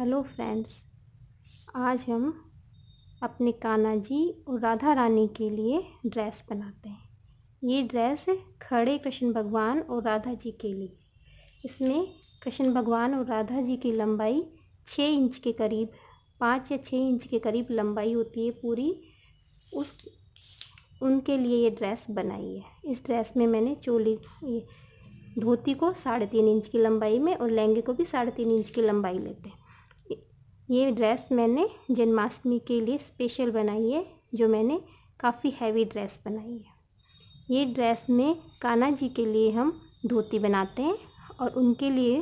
Hello friends, आज हम अपने कान्हा जी और राधा रानी के लिए ड्रेस बनाते हैं। ये ड्रेस खड़े कृष्ण भगवान और राधा जी के लिए। इसमें कृष्ण भगवान और राधा जी की लंबाई छः इंच के करीब, पाँच या छः इंच के करीब लंबाई होती है पूरी। उस, उनके लिए ये ड्रेस बनाई है। इस ड्रेस में मैंने चोली धोती को साढ़े तीन इंच की लंबाई में और लहंगे को भी साढ़े तीन इंच की लंबाई लेते हैं। ये ड्रेस मैंने जन्माष्टमी के लिए स्पेशल बनाई है, जो मैंने काफ़ी हैवी ड्रेस बनाई है। ये ड्रेस में कान्हा जी के लिए हम धोती बनाते हैं और उनके लिए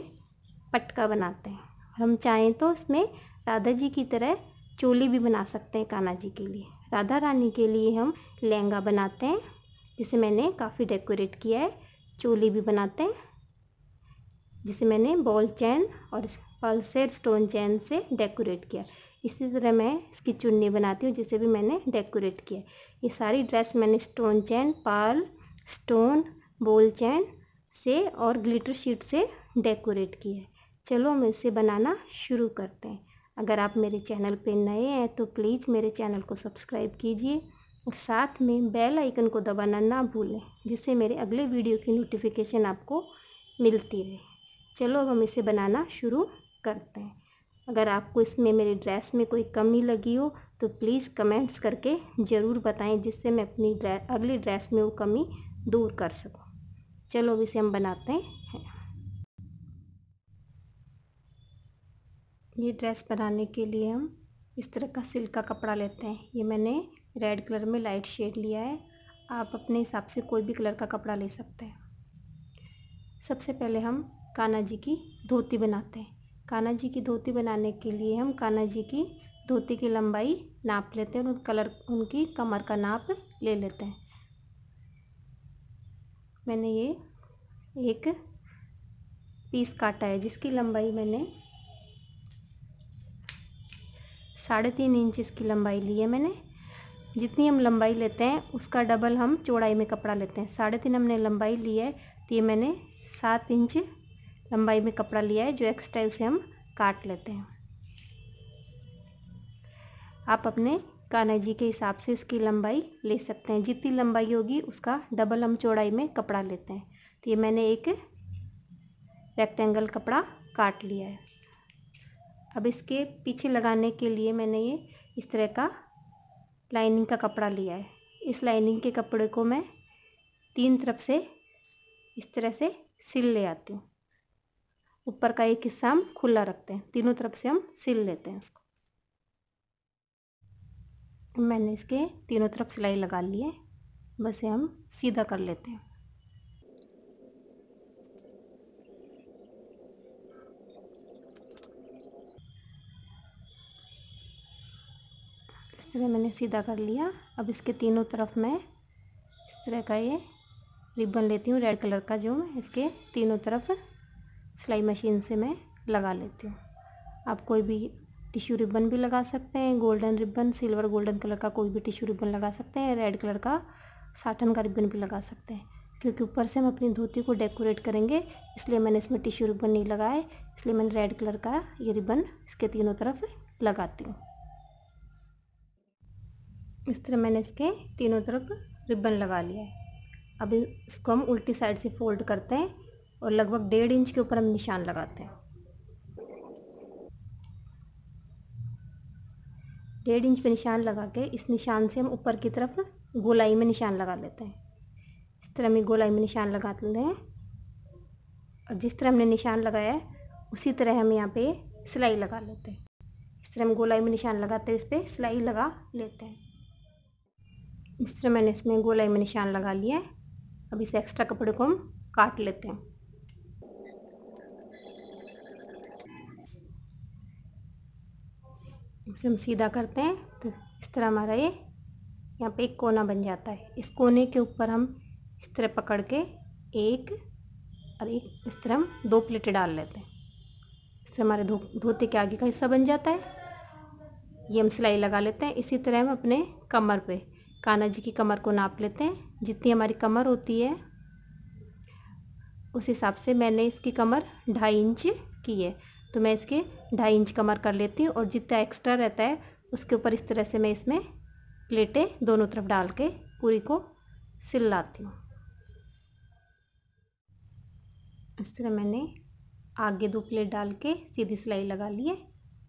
पटका बनाते हैं। हम चाहें तो इसमें राधा जी की तरह चोली भी बना सकते हैं कान्हा जी के लिए। राधा रानी के लिए हम लहंगा बनाते हैं, जिसे मैंने काफ़ी डेकोरेट किया है। चोली भी बनाते हैं, जिसे मैंने बॉल चैन और पल्सेर स्टोन चैन से डेकोरेट किया। इसी तरह मैं इसकी चुन्नी बनाती हूँ, जिसे भी मैंने डेकोरेट किया। ये सारी ड्रेस मैंने स्टोन चैन पाल स्टोन, बोल चैन से और ग्लिटर शीट से डेकोरेट किया है। चलो हम इसे बनाना शुरू करते हैं। अगर आप मेरे चैनल पे नए हैं तो प्लीज़ मेरे चैनल को सब्सक्राइब कीजिए और साथ में बेल आइकन को दबाना ना भूलें, जिससे मेरे अगले वीडियो की नोटिफिकेशन आपको मिलती रहे। चलो अब हम इसे बनाना शुरू करते हैं। अगर आपको इसमें मेरे ड्रेस में कोई कमी लगी हो तो प्लीज़ कमेंट्स करके ज़रूर बताएँ, जिससे मैं अपनी ड्रेस अगली ड्रेस में वो कमी दूर कर सकूँ। चलो अब इसे हम बनाते हैं। ये ड्रेस बनाने के लिए हम इस तरह का सिल्क का कपड़ा लेते हैं। ये मैंने रेड कलर में लाइट शेड लिया है। आप अपने हिसाब से कोई भी कलर का कपड़ा ले सकते हैं। सबसे पहले हम कान्हा जी की धोती बनाते हैं। कान्हा जी की धोती बनाने के लिए हम कान्हा जी की धोती की लंबाई नाप लेते हैं और कलर, उनकी कमर का नाप ले लेते हैं। मैंने ये एक पीस काटा है, जिसकी लंबाई मैंने साढ़े तीन इंच इसकी लंबाई ली है मैंने। जितनी हम लंबाई लेते हैं, उसका डबल हम चौड़ाई में कपड़ा लेते हैं। साढ़े तीन हमने लंबाई ली है तो ये मैंने सात इंच लंबाई में कपड़ा लिया है, जो एक्स्ट्रा उसे हम काट लेते हैं। आप अपने कान्हा जी के हिसाब से इसकी लंबाई ले सकते हैं। जितनी लंबाई होगी, उसका डबल हम चौड़ाई में कपड़ा लेते हैं। तो ये मैंने एक रेक्टेंगल कपड़ा काट लिया है। अब इसके पीछे लगाने के लिए मैंने ये इस तरह का लाइनिंग का कपड़ा लिया है। इस लाइनिंग के कपड़े को मैं तीन तरफ़ से इस तरह से सिल ले आती हूँ। ऊपर का एक हिस्सा हम खुला रखते हैं। तीनों तरफ़ से हम सिल लेते हैं इसको। मैंने इसके तीनों तरफ़ सिलाई लगा ली है। बस हम सीधा कर लेते हैं। इस तरह मैंने सीधा कर लिया। अब इसके तीनों तरफ़ मैं इस तरह का ये रिबन लेती हूँ, रेड कलर का जो इसके तीनों तरफ़ सिलाई मशीन से मैं लगा लेती हूँ। आप कोई भी टिश्यू रिबन भी लगा सकते हैं, golden ribbon, silver golden colour का कोई भी टिश्यू रिबन लगा सकते हैं, रेड कलर का साटन का रिबन भी लगा सकते हैं। क्योंकि ऊपर से हम अपनी धोती को डेकोरेट करेंगे, इसलिए मैंने इसमें टिश्यू रिबन नहीं लगाए इसलिए मैंने रेड कलर का ये रिबन इसके तीनों तरफ़ लगाती हूँ। इस तरह मैंने इसके तीनों तरफ़ रिबन लगा लिया है। अभी इसको हम उल्टी साइड से फोल्ड करते हैं। और लगभग डेढ़ इंच के ऊपर हम निशान लगाते हैं। डेढ़ इंच पे निशान लगा के इस निशान से हम ऊपर की तरफ़ गोलाई में निशान लगा लेते हैं। इस तरह हम गोलाई में निशान लगा लेते हैं। और जिस तरह हमने निशान लगाया है, उसी तरह हम यहाँ पे सिलाई लगा लेते हैं। इस तरह हम गोलाई में निशान लगाते हैं इस पर सिलाई लगा लेते हैं। इस तरह मैंने इसमें गोलाई में निशान लगा लिया है। अब इस एक्स्ट्रा कपड़े को हम काट लेते हैं। इसे हम सीधा करते हैं तो इस तरह हमारा ये यहाँ पे एक कोना बन जाता है। इस कोने के ऊपर हम इस तरह पकड़ के एक और एक इस तरह हम दो प्लेटें डाल लेते हैं। इस तरह हमारे धो, धोते के आगे का हिस्सा बन जाता है। ये हम सिलाई लगा लेते हैं। इसी तरह हम अपने कमर पे, कान्हा जी की कमर को नाप लेते हैं। जितनी हमारी कमर होती है, उस हिसाब से मैंने इसकी कमर ढाई इंच की है। तो मैं इसके ढाई इंच कमर कर लेती हूँ और जितना एक्स्ट्रा रहता है, उसके ऊपर इस तरह से मैं इसमें प्लेटें दोनों तरफ़ डाल के पूरी को सिल लाती हूँ। इस तरह मैंने आगे दो प्लेट डाल के सीधी सिलाई लगा ली है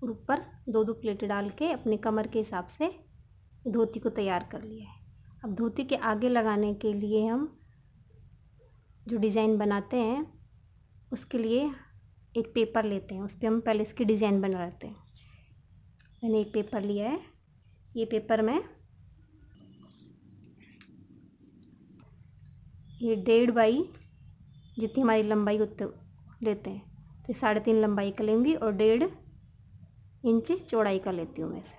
और ऊपर दो दो प्लेटें डाल के अपने कमर के हिसाब से धोती को तैयार कर लिया है। अब धोती के आगे लगाने के लिए हम जो डिज़ाइन बनाते हैं, उसके लिए एक पेपर लेते हैं, उस पर हम पहले इसकी डिज़ाइन बना लेते हैं। मैंने एक पेपर लिया है, ये पेपर में ये डेढ़ बाई जितनी हमारी लंबाई उतने लेते हैं तो साढ़े तीन लंबाई का लेंगी और डेढ़ इंच चौड़ाई का लेती हूँ मैं इसे।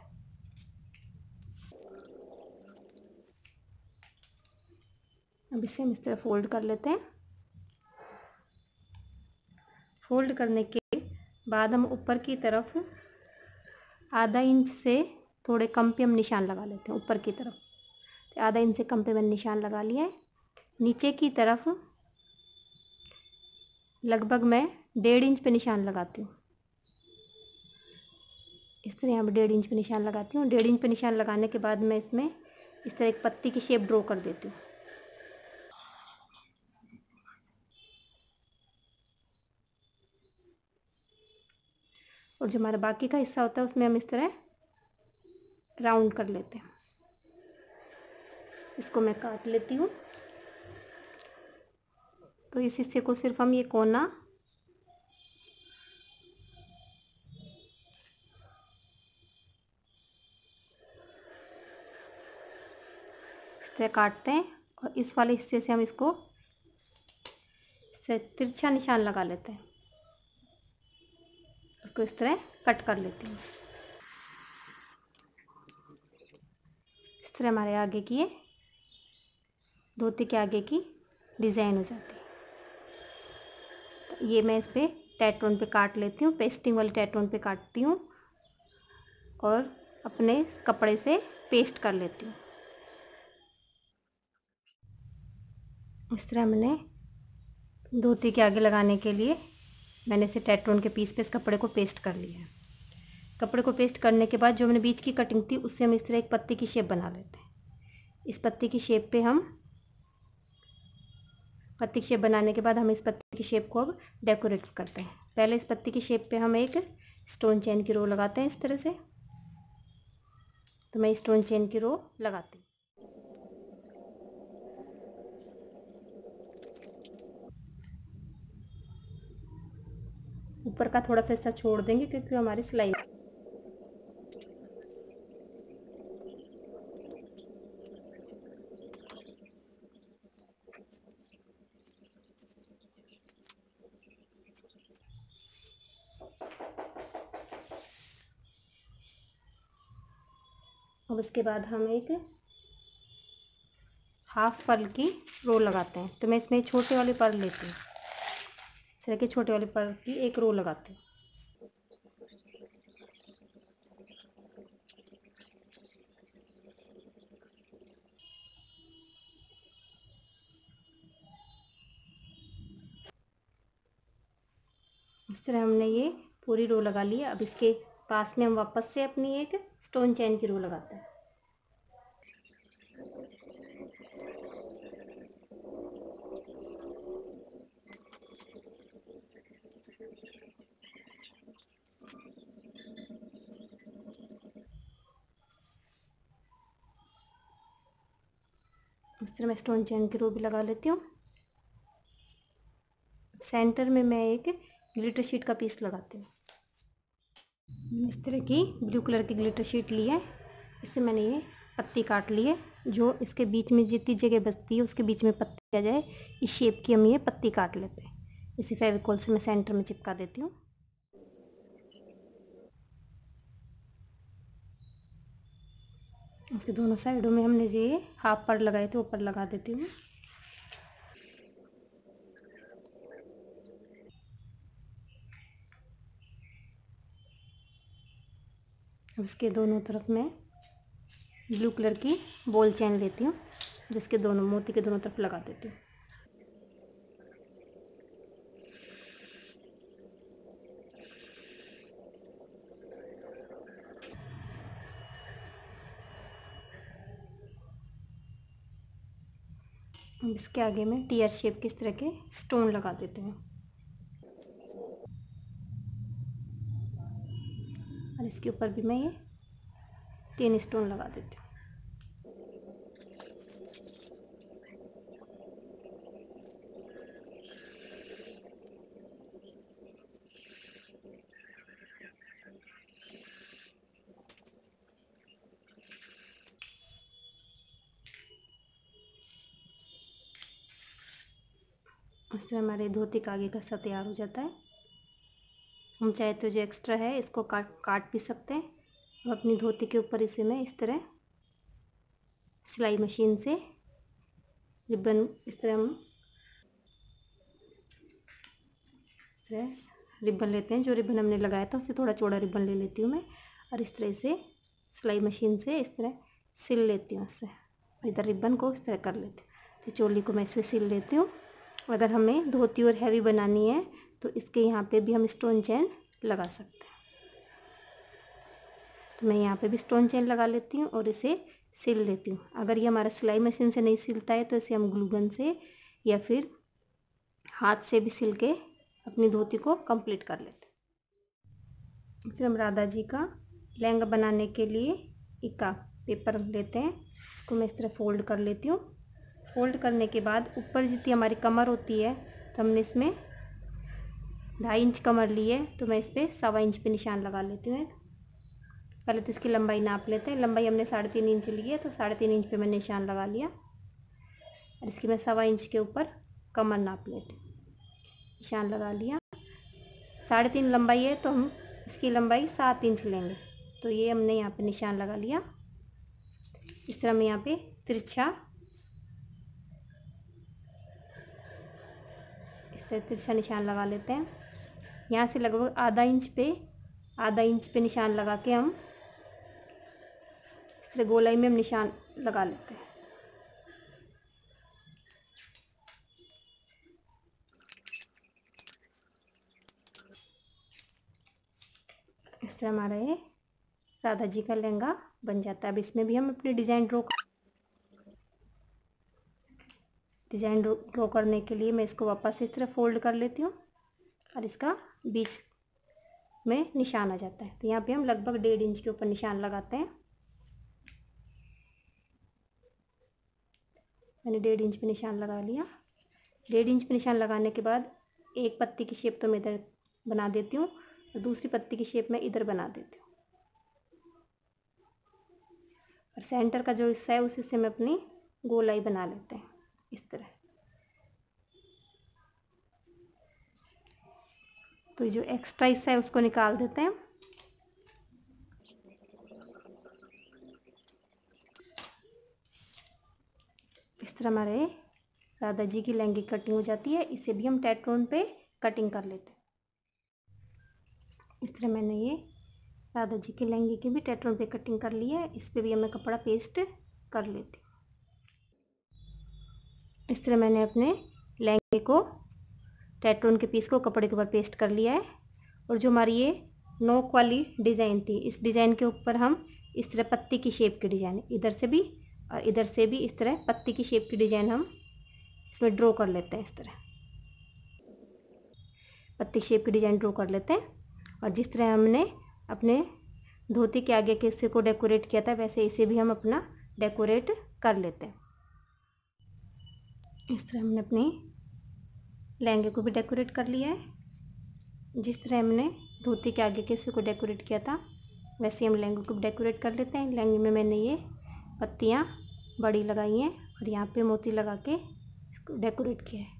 अब इसे हम इस तरह फोल्ड कर लेते हैं। फोल्ड करने के बाद हम ऊपर की तरफ़ आधा इंच से थोड़े कम पे हम निशान लगा लेते हैं, ऊपर की तरफ़। तो आधा इंच से कम पे मैंने निशान लगा लिया है। नीचे की तरफ़ लगभग मैं डेढ़ इंच पे निशान लगाती हूँ। इस तरह यहाँ पर डेढ़ इंच पे निशान लगाती हूँ। डेढ़ इंच पे निशान लगाने के बाद मैं इसमें इस तरह एक पत्ती की शेप ड्रॉ कर देती हूँ। और जो हमारा बाकी का हिस्सा होता है उसमें हम इस तरह राउंड कर लेते हैं। इसको मैं काट लेती हूँ। तो इस हिस्से को सिर्फ़ हम ये कोना इस तरह काटते हैं और इस वाले हिस्से से हम इसको तिरछा निशान लगा लेते हैं। उसको इस तरह कट कर लेती हूँ। इस तरह हमारे आगे की ये धोती के आगे की डिज़ाइन हो जाती है। तो ये मैं इस पर टैटोन पे काट लेती हूँ, पेस्टिंग वाले टैटोन पे काटती हूँ और अपने कपड़े से पेस्ट कर लेती हूँ। इस तरह मैंने धोती के आगे लगाने के लिए मैंने इसे टेट्रोन के पीस पे इस कपड़े को पेस्ट कर लिया है। कपड़े को पेस्ट करने के बाद जो मैंने बीच की कटिंग थी, उससे हम इस तरह एक पत्ती की शेप बना लेते हैं। इस पत्ती की शेप पे हम, पत्ती की शेप बनाने के बाद हम इस पत्ती की शेप को अब डेकोरेट करते हैं। पहले इस पत्ती की शेप पे हम एक स्टोन चेन की रो लगाते हैं इस तरह से। तो मैं स्टोन चेन की रो लगाती हूँ। ऊपर का थोड़ा सा हिस्सा छोड़ देंगे क्योंकि हमारी सिलाई अब उसके बाद हम एक हाफ़ पर्ल की रो लगाते हैं। तो मैं इसमें छोटे वाले पर्ल लेती हूँ। तरह के छोटे वाले पर की एक रो लगाते हूँ। इस तरह हमने ये पूरी रो लगा ली अब इसके पास में हम वापस से अपनी एक स्टोन चैन की रो लगाते हैं इस तरह मैं स्टोन चैन की रो भी लगा लेती हूँ। सेंटर में मैं एक ग्लिटर शीट का पीस लगाती हूँ। इस तरह की ब्लू कलर की ग्लिटर शीट ली है। इससे मैंने ये पत्ती काट ली है, जो इसके बीच में जितनी जगह बचती है, उसके बीच में पत्ती आ जाए, इस शेप की हम ये पत्ती काट लेते हैं। इसी फेविकोल से मैं सेंटर में चिपका देती हूँ। उसके दोनों साइडों में हमने जो हाफ़ पर लगाए थे, ऊपर लगा देती हूँ। उसके दोनों तरफ़ मैं ब्लू कलर की बॉल चैन लेती हूँ, जिसके दोनों, मोती के दोनों तरफ़ लगा देती हूँ। अब इसके आगे में टीयर शेप के इस तरह के स्टोन लगा देते हैं। और इसके ऊपर भी मैं ये तीन स्टोन लगा देती हूँ। इस तरह हमारे धोती का आगे का सा तैयार हो जाता है। हम चाहे तो जो एक्स्ट्रा है, इसको काट काट भी सकते हैं। और अपनी धोती के ऊपर इसे मैं इस तरह सिलाई मशीन से रिबन, इस तरह हम इस तरह रिबन लेते हैं। जो रिबन हमने लगाया था, उससे थोड़ा चौड़ा रिबन ले लेती हूँ मैं। और इस तरह से सिलाई मशीन से इस तरह सिल लेती हूँ उससे। इधर रिबन को इस तरह कर लेती हूँ। तो चोली को मैं इससे सिल लेती हूँ। अगर हमें धोती और हैवी बनानी है तो इसके यहाँ पे भी हम स्टोन चैन लगा सकते हैं। तो मैं यहाँ पे भी स्टोन चैन लगा लेती हूँ और इसे सिल लेती हूँ। अगर ये हमारा सिलाई मशीन से नहीं सिलता है तो इसे हम ग्लूगन से या फिर हाथ से भी सिल के अपनी धोती को कंप्लीट कर लेते हैं। फिर हम राधा जी का लहंगा बनाने के लिए इक्का पेपर लेते हैं। इसको मैं इस तरह फोल्ड कर लेती हूँ। फोल्ड करने के बाद ऊपर जितनी हमारी कमर होती है तो हमने इसमें ढाई इंच कमर ली है तो मैं इस पर सवा इंच पे निशान लगा लेती हूँ। पहले तो इसकी लंबाई नाप लेते हैं। लंबाई हमने साढ़े तीन इंच ली है तो साढ़े तीन इंच पे मैं निशान लगा लिया। और इसकी मैं सवा इंच के ऊपर कमर नाप लेती हूँ। निशान लगा लिया। साढ़े तीन लंबाई है तो हम इसकी लंबाई सात इंच लेंगे। तो ये हमने यहाँ पे निशान लगा लिया। इस तरह हम यहाँ पे तिरछा से तिरछा निशान लगा लेते हैं। यहाँ से लगभग आधा इंच पे, आधा इंच पे निशान लगा के हम इस तरह गोलाई में हम निशान लगा लेते हैं। इस तरह हमारा ये राधा जी का लहंगा बन जाता है। अब इसमें भी हम अपनी डिज़ाइन ड्रॉ डिज़ाइन ड्रॉ करने के लिए मैं इसको वापस इस तरह फोल्ड कर लेती हूँ और इसका बीच में निशान आ जाता है। तो यहाँ पे हम लगभग डेढ़ इंच के ऊपर निशान लगाते हैं। मैंने डेढ़ इंच पे निशान लगा लिया। डेढ़ इंच पे निशान लगाने के बाद एक पत्ती की शेप तो मैं इधर बना देती हूँ और दूसरी पत्ती की शेप मैं इधर बना देती हूँ। और सेंटर का जो हिस्सा है उस हिस्से में अपनी गोलाई बना लेते हैं। इस तरह। तो जो एक्स्ट्रा हिस्सा है, उसको निकाल देते हैं। इस तरह हमारे राधा जी की लहंगी कटिंग हो जाती है। इसे भी हम टेट्रोन पे कटिंग कर लेते हैं। इस तरह मैंने ये राधा जी के लहंगे की भी टेट्रोन पे कटिंग कर ली है। इस पर भी हमें कपड़ा पेस्ट कर लेती हूँ। इस तरह मैंने अपने लहंगे को टैटून के पीस को कपड़े के ऊपर पेस्ट कर लिया है और जो हमारी ये नोक वाली डिज़ाइन थी, इस डिज़ाइन के ऊपर हम इस तरह पत्ती की शेप की डिज़ाइन इधर से भी और इधर से भी इस तरह पत्ती की शेप की डिज़ाइन हम इसमें ड्रॉ कर लेते हैं इस तरह। पत्ती शेप की डिज़ाइन ड्रॉ कर लेते हैं और जिस तरह हमने अपने धोती के आगे के हिस्से को डेकोरेट किया था, वैसे इसे भी हम अपना डेकोरेट कर लेते हैं। इस तरह हमने अपने लहंगे को भी डेकोरेट कर लिया है। जिस तरह हमने धोती के आगे के हिस्से को डेकोरेट किया था, वैसे हम लहंगे को भी डेकोरेट कर लेते हैं। लहंगे में मैंने ये पत्तियाँ बड़ी लगाई हैं और यहाँ पे मोती लगा के इसको डेकोरेट किया है।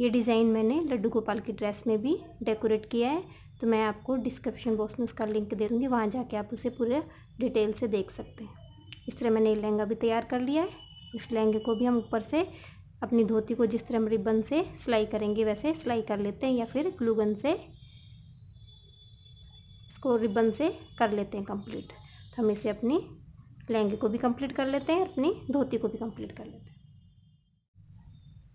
ये डिज़ाइन मैंने लड्डू गोपाल की ड्रेस में भी डेकोरेट किया है। तो मैं आपको डिस्क्रिप्शन बॉक्स में उसका लिंक दे दूँगी, वहाँ जाके आप उसे पूरे डिटेल से देख सकते हैं। इस तरह मैंने लहंगा भी तैयार कर लिया है। इस लहंगे को भी हम ऊपर से अपनी धोती को जिस तरह हम रिबन से सिलाई करेंगे, वैसे सिलाई कर लेते हैं या फिर ग्लूगन से इसको रिबन से कर लेते हैं कंप्लीट। तो हम इसे अपनी लहंगे को भी कंप्लीट कर लेते हैं, अपनी धोती को भी कंप्लीट कर लेते हैं।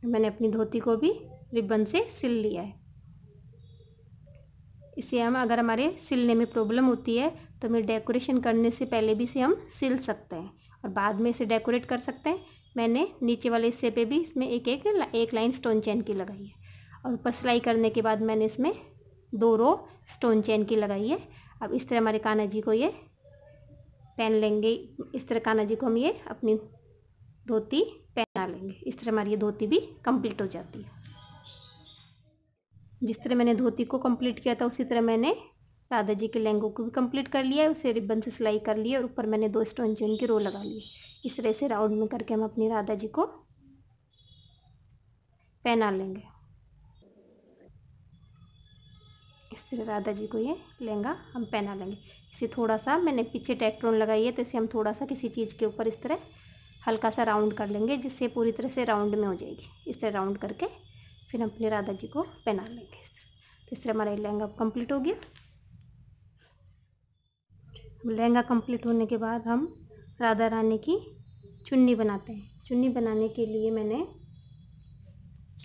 मैंने अपनी धोती को भी रिबन से सिल लिया है। इसे हम, अगर हमारे सिलने में प्रॉब्लम होती है तो हमें डेकोरेशन करने से पहले भी इसे हम सिल सकते हैं और बाद में इसे डेकोरेट कर सकते हैं। मैंने नीचे वाले हिस्से पे भी इसमें एक एक एक लाइन स्टोन चैन की लगाई है। और ऊपर सिलाई करने के बाद मैंने इसमें दो रो स्टोन चैन की लगाई है। अब इस तरह हमारे कान्हा जी को ये पहन लेंगे। इस तरह कान्हा जी को हम ये अपनी धोती पहना लेंगे। इस तरह हमारी ये धोती भी कंप्लीट हो जाती है। जिस तरह मैंने धोती को कंप्लीट किया था, उसी तरह मैंने राधा जी के लहंगों को भी कंप्लीट कर लिया है। उसे रिबन से सिलाई कर लिया और ऊपर मैंने दो स्टोन चेन की रो लगा ली इस तरह से राउंड में करके हम अपनी राधा जी को पहना लेंगे। इस तरह राधा जी को ये लहंगा हम पहना लेंगे। इसे थोड़ा सा मैंने पीछे टैक्ट्रोन लगाई है तो इसे हम थोड़ा सा किसी चीज़ के ऊपर इस तरह हल्का सा राउंड कर लेंगे, जिससे पूरी तरह से राउंड में हो जाएगी। इस तरह राउंड करके फिर हम अपने राधा जी को पहना लेंगे इस तरह। तो इस तरह हमारा लहंगा कंप्लीट हो गया। लहंगा कंप्लीट होने के बाद हम राधा रानी की चुन्नी बनाते हैं। चुन्नी बनाने के लिए मैंने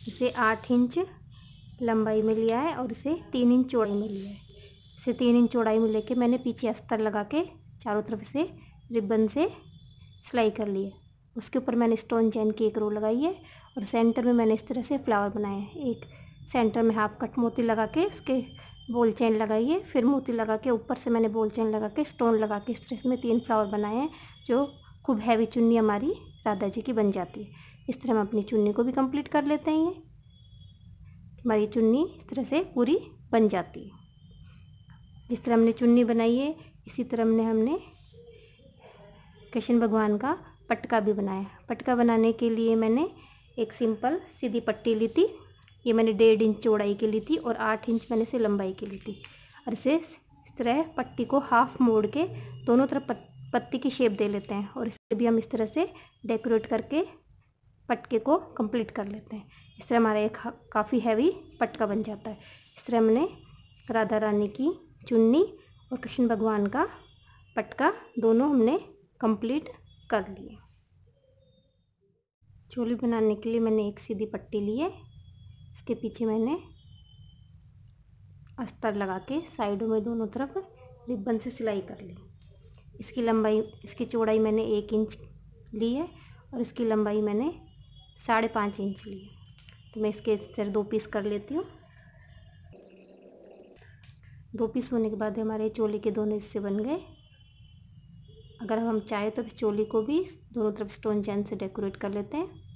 इसे आठ इंच लंबाई में लिया है और इसे तीन इंच चौड़ाई में लिया है। इसे तीन इंच चौड़ाई में लेके मैंने पीछे अस्तर लगा के चारों तरफ़ से रिबन से सिलाई कर ली है। उसके ऊपर मैंने स्टोन चैन की एक रो लगाई है और सेंटर में मैंने इस तरह से फ्लावर बनाए हैं। एक सेंटर में हाफ़ कट मोती लगा के उसके बोल चैन लगाई है। फिर मोती लगा के ऊपर से मैंने बोल चैन लगा के स्टोन लगा के इस तरह से मैं तीन फ्लावर बनाए हैं जो खूब हैवी चुन्नी हमारी राधा जी की बन जाती है। इस तरह हम अपनी चुन्नी को भी कंप्लीट कर लेते हैं ये। हमारी चुन्नी इस तरह से पूरी बन जाती है। जिस तरह हमने चुन्नी बनाई है, इसी तरह हमने हमने कृष्ण भगवान का पटका भी बनाया। पटका बनाने के लिए मैंने एक सिंपल सीधी पट्टी ली थी। ये मैंने डेढ़ इंच चौड़ाई की ली थी और आठ इंच मैंने इसे लंबाई की ली थी। और इसे इस तरह पट्टी को हाफ़ मोड़ के दोनों तरफ़ पत्ती की शेप दे लेते हैं और इसे भी हम इस तरह से डेकोरेट करके पटके को कंप्लीट कर लेते हैं। इस तरह हमारा एक काफ़ी हैवी पटका बन जाता है। इस तरह हमने राधा रानी की चुन्नी और कृष्ण भगवान का पटका दोनों हमने कंप्लीट कर लिए। चोली बनाने के लिए मैंने एक सीधी पट्टी ली है। इसके पीछे मैंने अस्तर लगा के साइडों में दोनों तरफ़ रिबन से सिलाई कर ली। इसकी लंबाई, इसकी चौड़ाई मैंने एक इंच ली है और इसकी लंबाई मैंने साढ़े पाँच इंच ली है। तो मैं इसके इस दो पीस कर लेती हूँ। दो पीस होने के बाद हमारे चोली के दोनों हिस्से बन गए। अगर हम चाहें तो चोली को भी दोनों तरफ़ स्टोन चैन से डेकोरेट कर लेते हैं।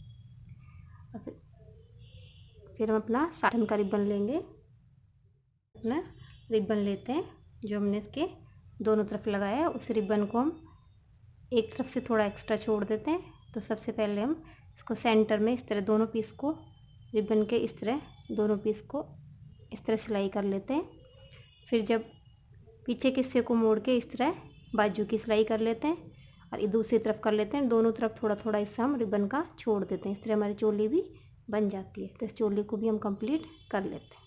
फिर हम अपना साटन का रिबन लेंगे। अपना रिबन लेते हैं, जो हमने इसके दोनों तरफ़ लगाया उस रिबन को हम एक तरफ़ से थोड़ा एक्स्ट्रा छोड़ देते हैं। तो सबसे पहले हम इसको सेंटर में इस तरह दोनों पीस को रिबन के इस तरह दोनों पीस को इस तरह सिलाई कर लेते हैं। फिर जब पीछे के हिस्से को मोड़ के इस तरह बाजू की सिलाई कर लेते हैं और दूसरी तरफ़ कर लेते हैं। दोनों तरफ़ थोड़ा थोड़ा हिस्सा हम रिबन का छोड़ देते हैं। इस तरह हमारी चोली भी बन जाती है। तो इस चोली को भी हम कंप्लीट कर लेते हैं।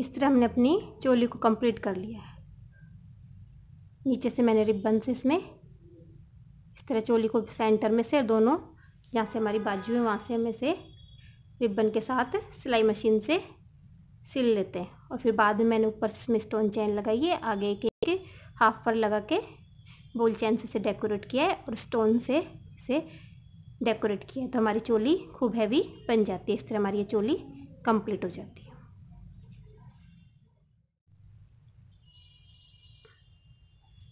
इस तरह हमने अपनी चोली को कंप्लीट कर लिया है। नीचे से मैंने रिबन से इसमें इस तरह चोली को सेंटर में से दोनों जहाँ से हमारी बाजू है, वहाँ से हम इसे रिबन के साथ सिलाई मशीन से सिल लेते हैं। और फिर बाद में मैंने ऊपर से इसमें स्टोन चैन लगाई है, आगे के हाफ़ पर लगा के बोल चैन से इसे डेकोरेट किया है और स्टोन से इसे डेकोरेट किया है। तो हमारी चोली खूब हैवी बन जाती है, इस तरह हमारी ये चोली कंप्लीट हो जाती है।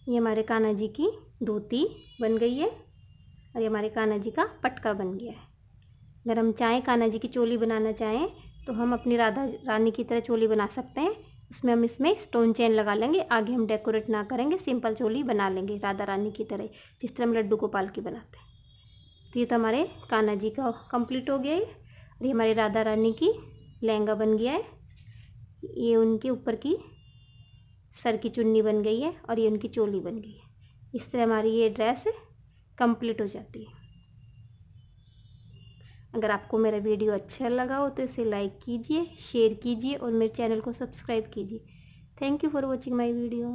ये हमारे कान्हा जी की धोती बन गई है और ये हमारे कान्हा जी का पटका बन गया है। अगर हम चाहें कान्हा जी की चोली बनाना चाहें तो हम अपनी राधा रानी की तरह चोली बना सकते हैं। उसमें हम इसमें स्टोन चेन लगा लेंगे, आगे हम डेकोरेट ना करेंगे सिंपल चोली बना लेंगे राधा रानी की तरह, जिस तरह हम लड्डू गोपाल की बनाते हैं। तो ये तो हमारे कान्हा जी का कंप्लीट हो गया है और ये हमारी राधा रानी की लहंगा बन गया है। ये उनके ऊपर की सर की चुन्नी बन गई है और ये उनकी चोली बन गई है। इस तरह हमारी ये ड्रेस कंप्लीट हो जाती है। अगर आपको मेरा वीडियो अच्छा लगा हो तो इसे लाइक कीजिए, शेयर कीजिए और मेरे चैनल को सब्सक्राइब कीजिए। Thank you for watching my video